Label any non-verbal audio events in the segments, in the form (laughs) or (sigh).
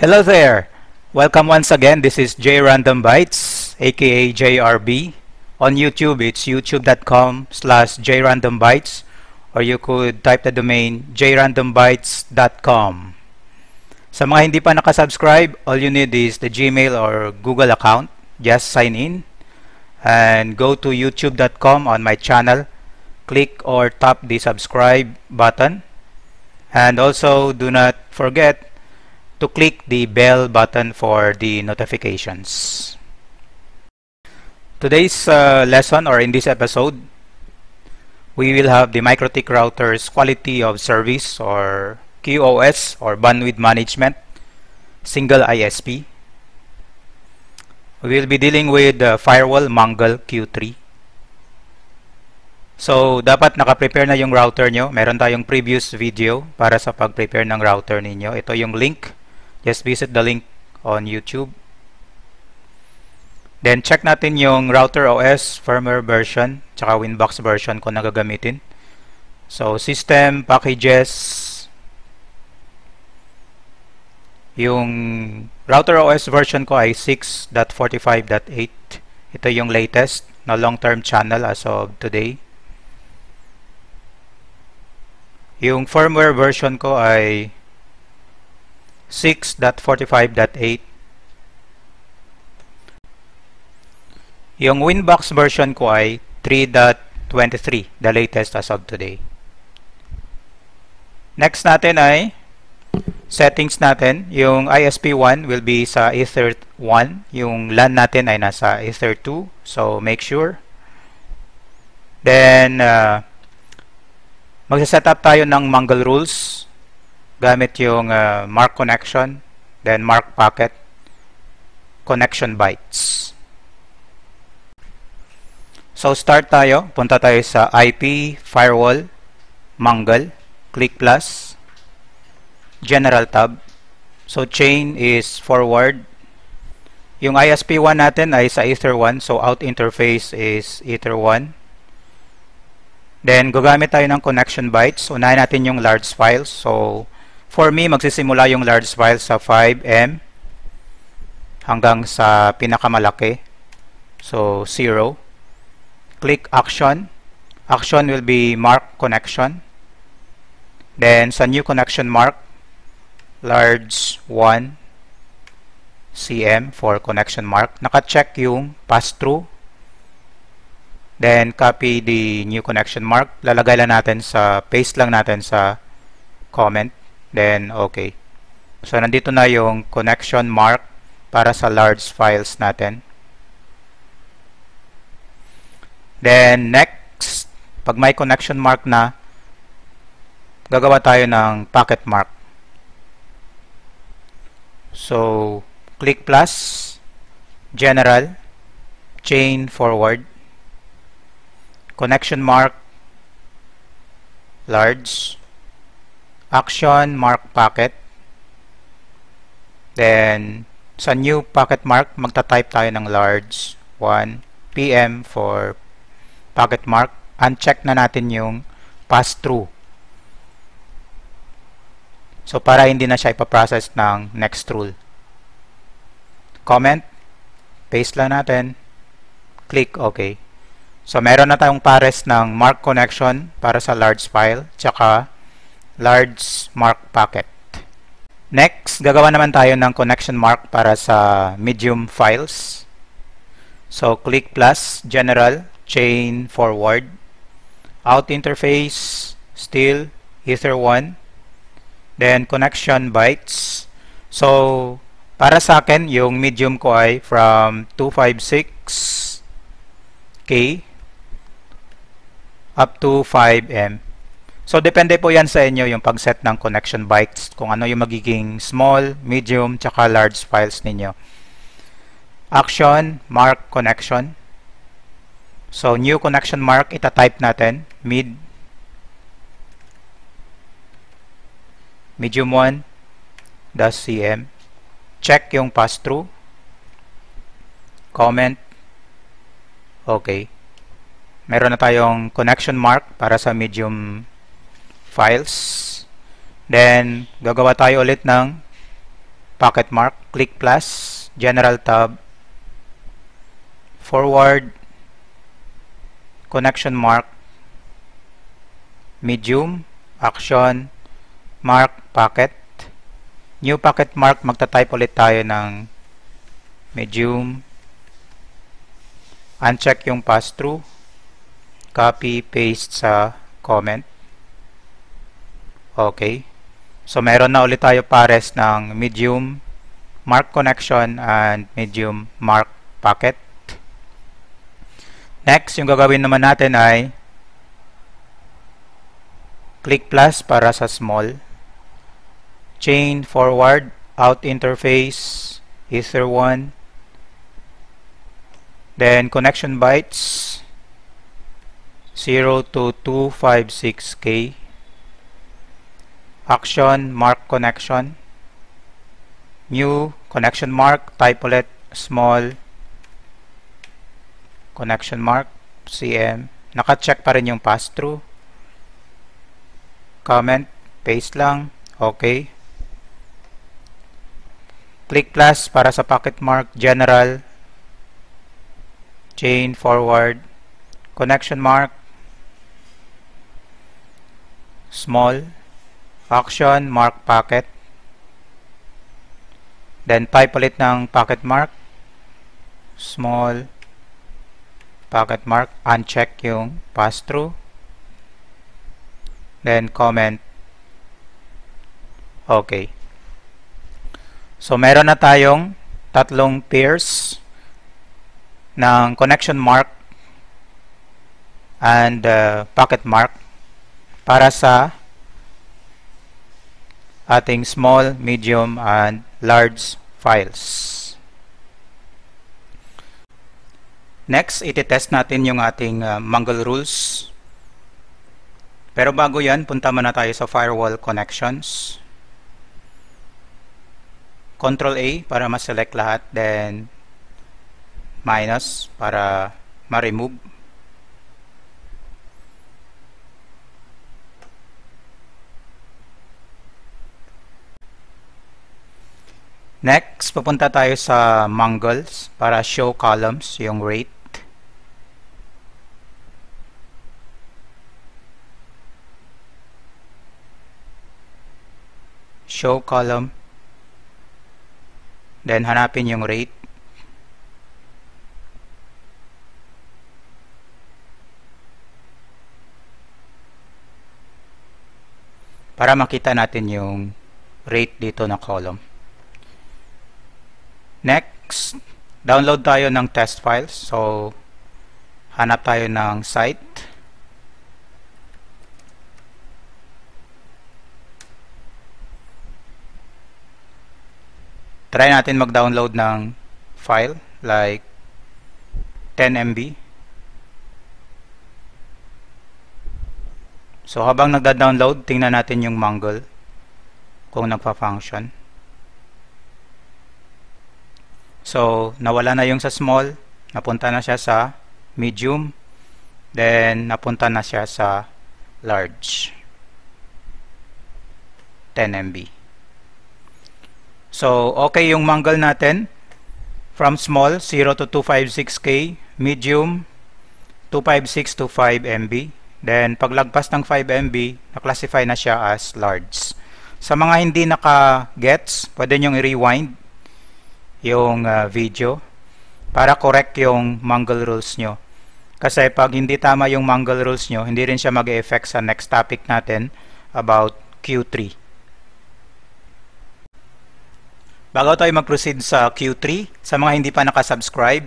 Hello there! Welcome once again. This is J Random Bytes, aka JRB. On YouTube, it's youtube.com slash jrandombytes or you could type the domain jrandombytes.com. Sa mga hindi pa nakasubscribe, all you need is the Gmail or Google account. Just sign in and go to youtube.com on my channel. Click or tap the subscribe button. And also, do not forget to click the bell button for the notifications. Today's uh, lesson or in this episode, we will have the MikroTik router's quality of service or QoS or bandwidth management, single ISP. We will be dealing with the firewall Mangle Q3. So, dapat naka-prepare na yung router nyo. Meron tayong previous video para sa pag-prepare ng router ninyo. Ito yung link. Just visit the link on YouTube. Then, check natin yung router OS firmware version tsaka Winbox version ko na gagamitin. So, system, packages, yung router OS version ko ay 6.45.8. Ito yung latest na long-term channel as of today. Yung firmware version ko ay 6.45.8. Yung Winbox version ko ay 3.23, the latest as of today. Next natin ay settings natin. Yung ISP1 will be sa Ether 1. Yung LAN natin ay nasa Ether 2. So, make sure. Then, uh, magsa-set up tayo ng Mangle rules gamit yung uh, mark connection, then mark packet, connection bytes. So start tayo, punta tayo sa IP, firewall, Mangle, click plus, general tab. So chain is forward. Yung ISP1 natin ay sa Ether 1, so out interface is Ether 1. Then gagamit tayo ng connection bytes. Unahin natin yung large files. So for me, magsisimula yung large files sa 5M hanggang sa pinakamalaki. So 0 click action. Action will be mark connection. Then sa new connection mark, large 1 cm for connection mark. Naka-check yung pass-through. Then copy the new connection mark. Lalagay lang natin sa, paste lang natin sa comment. Then okay. So nandito na yung connection mark para sa large files natin. Then, next, pag may connection mark na, gagawa tayo ng packet mark. So, click plus, general, chain forward, connection mark, large, action mark packet, then, sa new packet mark, magta-type tayo ng large 1 PM for pocket mark, uncheck na natin yung pass-through. So, para hindi na siya ipaprocess ng next rule. Comment, paste lang natin, click OK. So, meron na tayong pares ng mark connection para sa large file, tsaka large mark packet. Next, gagawa naman tayo ng connection mark para sa medium files. So, click plus, general, chain forward out interface still ether 1 then connection bytes so para sa akin yung medium ko ay from 256 k up to 5m so depende po yan sa inyo yung pag-set ng connection bytes kung ano yung magiging small, medium, tsaka large files ninyo action, mark connection So, new connection mark, ita-type natin, mid, medium 1, dash cm. Check yung pass-through. Comment. Okay. Meron na tayong connection mark para sa medium files. Then, gagawa tayo ulit ng packet mark, click plus, general tab, forward, connection mark, medium, action, mark, packet. New packet mark, magta-type ulit tayo ng medium, uncheck yung pass-through, copy, paste sa comment. Okay. So, meron na ulit tayo pares ng medium mark connection and medium mark packet. Next, yung gagawin naman natin ay click plus para sa small, chain forward, out interface, ether 1, then connection bytes, 0 to 256k, action mark connection new connection mark type ulit small connection mark cm naka-check pa rin yung pass through comment paste lang okay. Click plus para sa pocket mark general chain forward connection mark small action, mark packet. Then type ulit ng packet mark, small packet mark, uncheck yung pass-through. Then comment. Okay. So meron na tayong tatlong pairs ng connection mark and uh, packet mark para sa ating small, medium, and large files. Next, iti-test natin yung ating uh, Mongo rules. Pero bago yan, punta muna tayo sa firewall connections. Control A para ma-select lahat, then minus para ma-remove. Next, pupunta tayo sa Mongols para show columns yung rate. Show column. Then hanapin yung rate. Para makita natin yung rate dito na column. Next, download tayo ng test files. So, hanap tayo ng site. Try natin mag-download ng file like 10 MB. So, habang nagda-download, tingnan natin yung Mongol kung nagpa-function. So, nawala na yung sa small, napunta na siya sa medium, then napunta na siya sa large. 10 MB. So, okay yung mangle natin. From small, 0 to 256K. Medium, 256 to 5 MB. Then, paglagpas ng 5 MB, na-classify na siya as large. Sa mga hindi naka-gets, pwede nyo i-rewind yung uh, video para correct yung Mongol rules nyo. Kasi pag hindi tama yung Mongol rules nyo, hindi rin siya mag-effect sa next topic natin about Q3. Bago tayo mag-proceed sa Q3, sa mga hindi pa nakasubscribe,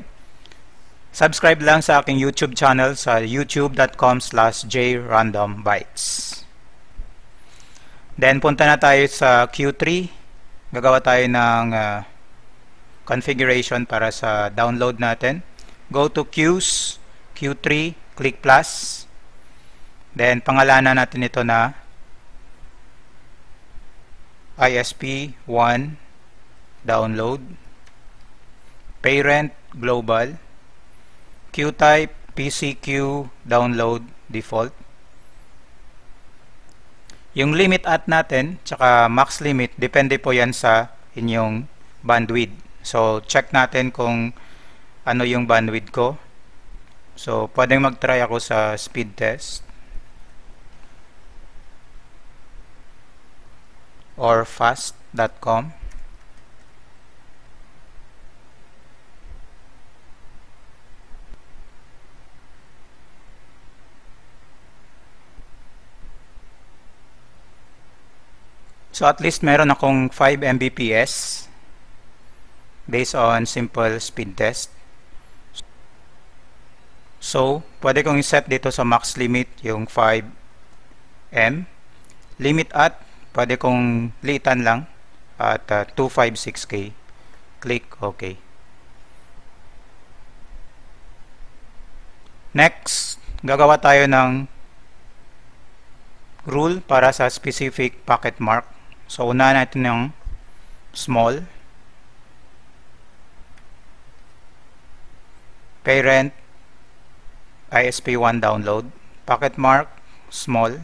subscribe lang sa aking YouTube channel sa youtube.com slash jrandombytes. Then punta na tayo sa Q3. Gagawa tayo ng uh, configuration para sa download natin. Go to Qs, Q3, click plus. Then, pangalanan natin ito na ISP1 download. Parent global. Qtype PCQ download default. Yung limit at natin, tsaka max limit, depende po yan sa inyong bandwidth. So, check natin kung ano yung bandwidth ko. So, pwedeng mag-try ako sa speed test. or fast.com So at least meron akong 5 Mbps based on simple speed test. So, pwede kong i-set dito sa max limit yung 5 M. Limit at, pwede kong liitan lang at uh, 256K. Click OK. Next, gagawa tayo ng rule para sa specific packet mark. So, unahan natin yung small. Parent, ISP1 download. Packet mark, small.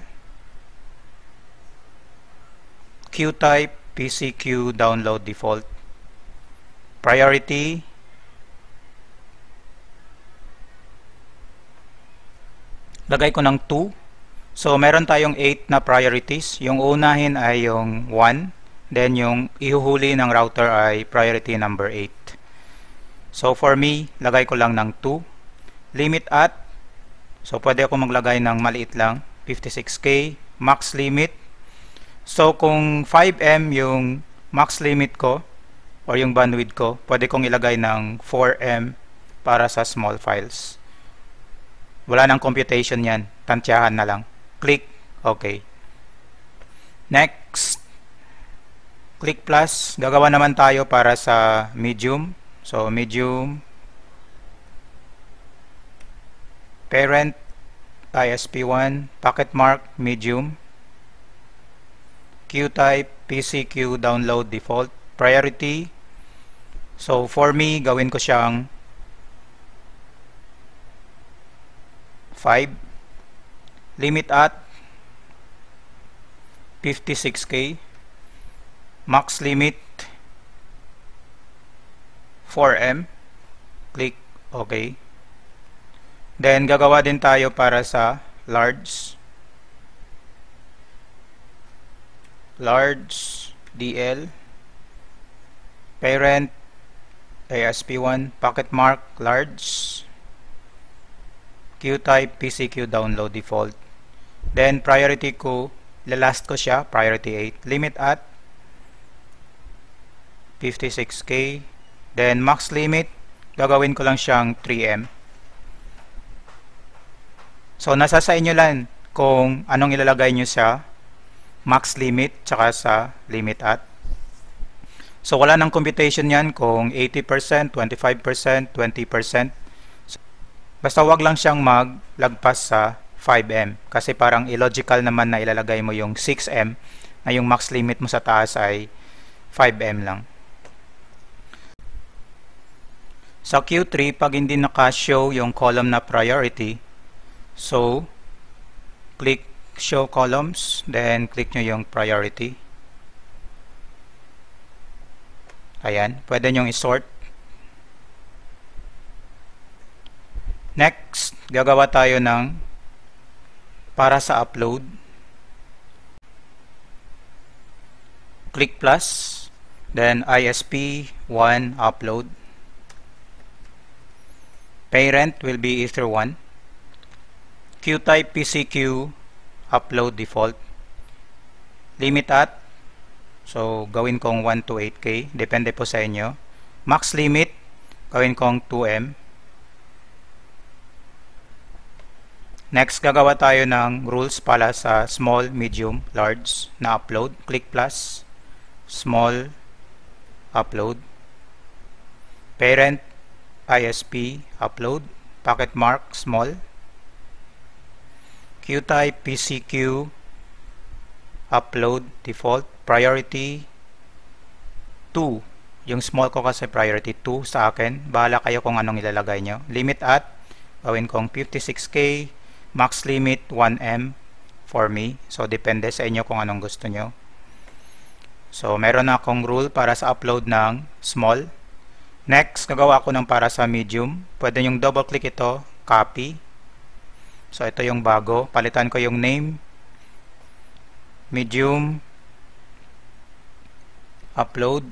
Q-type, PCQ download default. Priority, lagay ko ng 2 So, meron tayong 8 na priorities. Yung unahin ay yung 1. Then, yung ihuhuli ng router ay priority number 8. So, for me, lagay ko lang ng 2. Limit at. So, pwede ako maglagay ng maliit lang. 56K. Max limit. So, kung 5M yung max limit ko or yung bandwidth ko, pwede kong ilagay ng 4M para sa small files. Wala nang computation yan. Tantyahan na lang click OK. Next, click plus. Gagawa naman tayo para sa medium. So, medium, parent, ISP1, packet mark, medium, Q-type, PCQ, download, default, priority. So, for me, gawin ko siyang 5 limit at 56k max limit 4M click OK. Then gagawa din tayo para sa large. Large DL parent ASP1 packet mark large. Q-type PCQ download default. Then, priority ko, lalast ko siya, priority 8. Limit at 56K. Then, max limit, gagawin ko lang siyang 3M. So, nasa sa inyo lang kung anong ilalagay nyo sa max limit tsaka sa limit at. So, wala nang computation yan kung 80%, 25%, 20%. Basta wag lang siyang maglagpas sa 5M. Kasi parang illogical naman na ilalagay mo yung 6M na yung max limit mo sa taas ay 5M lang. Sa Q3, pag hindi naka-show yung column na priority, so, click show columns, then click nyo yung priority. Ayan, pwede nyo i-sort. Next, gagawa tayo ng para sa upload click plus then ISP 1 upload parent will be ether 1 Q-type PCQ upload default limit at so gawin kong 1 to 8K depende po sa inyo max limit gawin kong 2M Next, gagawa tayo ng rules para sa small, medium, large na upload. Click plus, small, upload. Parent, ISP, upload. Packet mark, small. Q-type, PCQ, upload, default. Priority, 2. Yung small ko kasi priority 2 sa akin. Bahala kayo kung anong ilalagay nyo. Limit at, gawin kong 56K, max limit 1M for me. So, depende sa inyo kung anong gusto nyo. So, meron akong rule para sa upload ng small. Next, gagawa ko ng para sa medium. Pwede yung double click ito, copy. So, ito yung bago. Palitan ko yung name, medium, upload,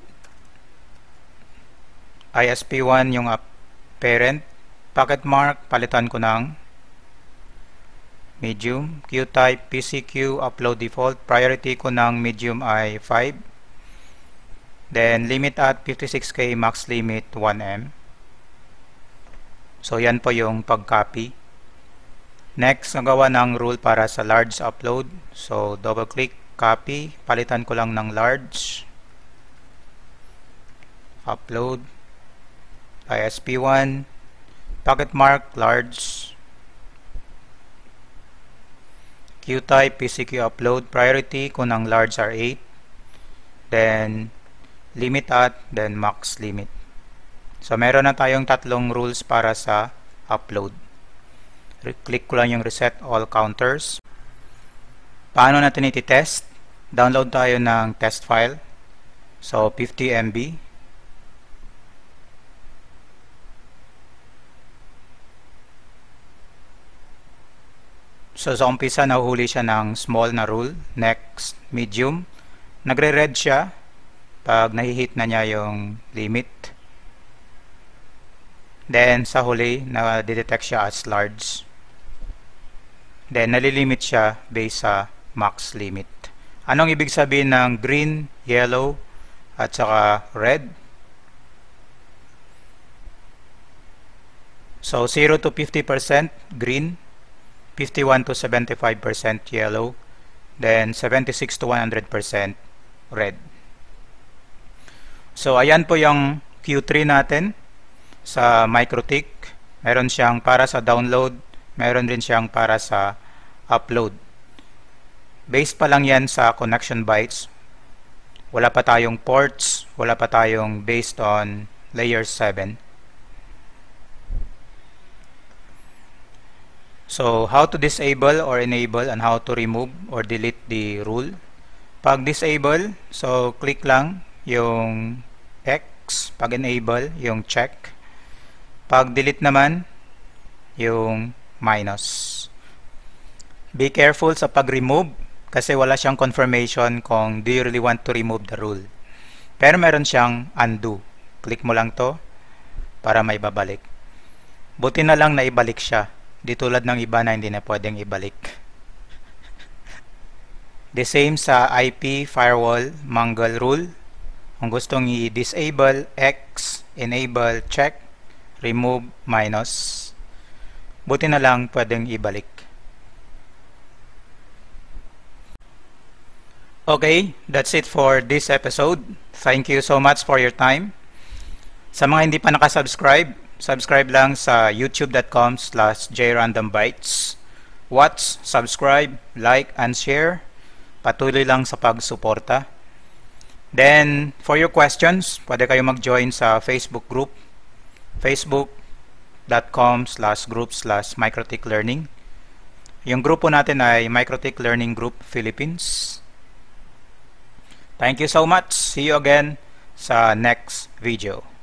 ISP1 yung parent, packet mark, palitan ko ng medium, Q-type, PCQ, upload default, priority ko ng medium ay 5, then limit at 56k, max limit 1M. So yan po yung pag-copy. Next, nagawa ng rule para sa large upload. So double click, copy, palitan ko lang ng large, upload, ISP1, packet mark, large, Q-type, PCQ upload, priority kung ang large are 8, then limit at, then max limit. So meron na tayong tatlong rules para sa upload. Click ko lang yung reset all counters. Paano natin iti-test? Download tayo ng test file. So 50 MB. So sa umpisa nahuhuli siya ng small na rule. Next, medium. Nagre-red siya pag nahihit na niya yung limit. Then sa huli, na-detect siya as large. Then nalilimit siya based sa max limit. Anong ibig sabihin ng green, yellow, at saka red? So 0 to 50% green, 51 to 75% yellow, then 76 to 100% red. So ayan po yung Q3 natin sa MikroTik. Meron siyang para sa download, meron din siyang para sa upload. Based pa lang yan sa connection bytes. Wala pa tayong ports, wala pa tayong based on layer 7. So, how to disable or enable and how to remove or delete the rule. Pag disable, so click lang yung X. Pag enable, yung check. Pag delete naman, yung minus. Be careful sa pag-remove kasi wala siyang confirmation kung do you really want to remove the rule. Pero meron siyang undo. Click mo lang to para may babalik. Buti na lang na ibalik siya Di tulad ng iba na hindi na pwedeng ibalik. (laughs) The same sa IP firewall mangle rule. Kung gustong i-disable X, enable check, remove minus. Buti na lang pwedeng ibalik. Okay, that's it for this episode. Thank you so much for your time. Sa mga hindi pa nakasubscribe, subscribe lang sa youtube.com slash jrandombytes. Watch, subscribe, like, and share. Patuloy lang sa pagsuporta. Then, for your questions, pwede kayo mag-join sa Facebook group, facebook.com slash group slash microticlearning. Yung grupo natin ay Microtic Learning Group Philippines. Thank you so much. See you again sa next video.